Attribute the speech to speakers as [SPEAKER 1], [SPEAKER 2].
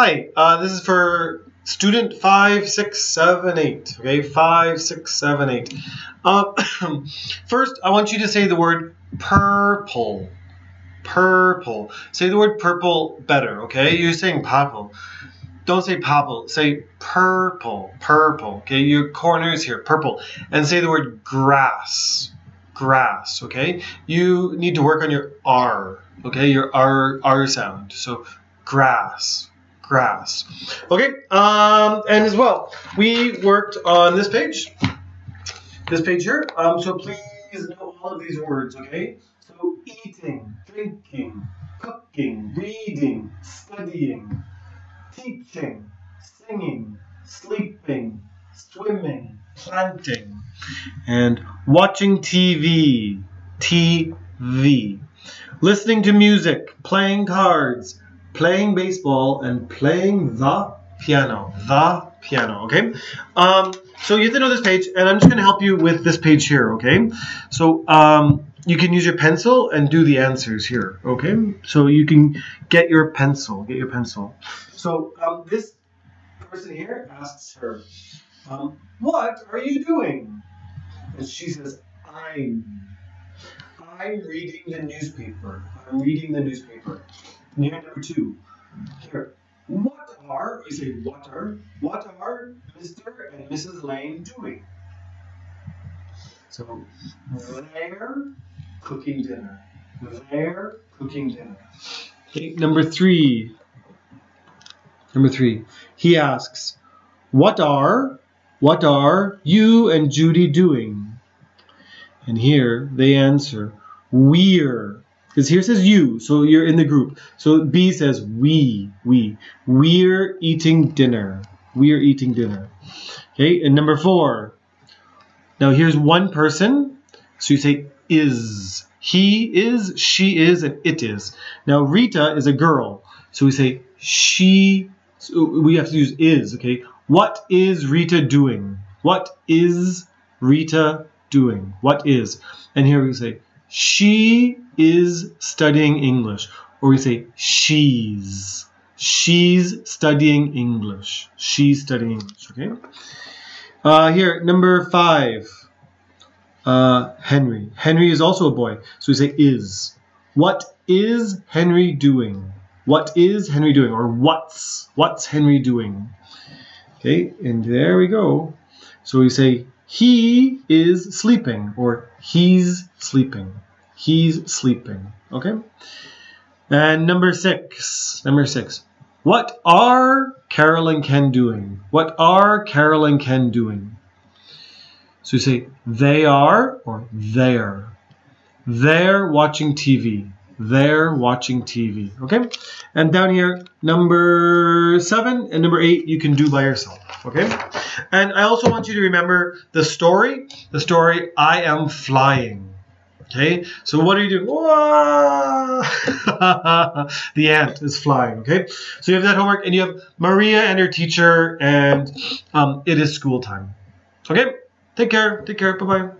[SPEAKER 1] Hi, uh, this is for student 5678. Okay, 5678. Uh, first, I want you to say the word purple. Purple. Say the word purple better, okay? You're saying purple. Don't say purple. Say purple. Purple. Okay, your corners here. Purple. And say the word grass. Grass. Okay? You need to work on your R. Okay, your R R sound. So grass grass. Okay, um, and as well, we worked on this page, this page here. Um, so please know all of these words, okay? So eating, drinking, cooking, reading, studying, teaching, singing, sleeping, swimming, planting, and watching TV, TV, listening to music, playing cards, playing baseball and playing the piano. The piano, okay? Um, so you have to know this page, and I'm just going to help you with this page here, okay? So um, you can use your pencil and do the answers here, okay? So you can get your pencil, get your pencil. So um, this person here asks her, um, what are you doing? And she says, I'm. I'm reading the newspaper. I'm reading the newspaper. Number two. Here. What are, you say what are, what are Mr. and Mrs. Lane doing? So, they're cooking dinner. They're cooking dinner. Okay, number three. Number three. He asks, what are, what are you and Judy doing? And here they answer, we're because here says you, so you're in the group. So B says we, we. We're eating dinner. We're eating dinner. Okay, and number four. Now here's one person. So you say is. He is, she is, and it is. Now Rita is a girl. So we say she, so we have to use is, okay? What is Rita doing? What is Rita doing? What is? And here we say she is studying English. Or we say she's. She's studying English. She's studying English, okay? Uh, here, number five. Uh, Henry. Henry is also a boy. So we say is. What is Henry doing? What is Henry doing? Or what's, what's Henry doing? Okay, and there we go. So we say he is sleeping or he's sleeping. He's sleeping. Okay? And number six. Number six. What are Carol and Ken doing? What are Carol and Ken doing? So you say they are or they're. They're watching TV. They're watching TV. Okay? And down here, number seven and number eight, you can do by yourself. Okay? And I also want you to remember the story. The story, I am flying. Okay? So what are you doing? the ant is flying. Okay? So you have that homework and you have Maria and her teacher and um, it is school time. Okay? Take care. Take care. Bye-bye.